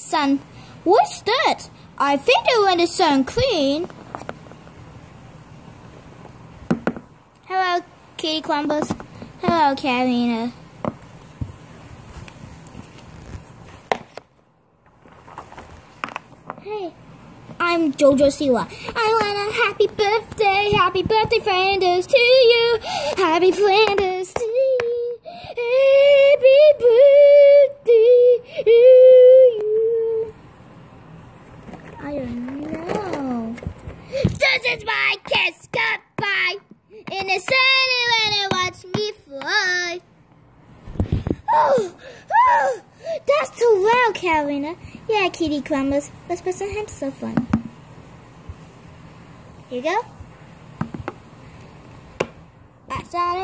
Sun. What's that? I think the wind is so clean. Hello, Kitty Columbus. Hello, Karina. Hey, I'm Jojo Siwa. I want a happy birthday, happy birthday, Flanders, to you. Happy Flanders I don't know. This is my kiss goodbye. In the sun when watch me fly. Oh, oh, that's too loud, Carolina. Yeah, Kitty Columbus. Let's put some hands so fun. Here you go. That's not